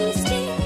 she still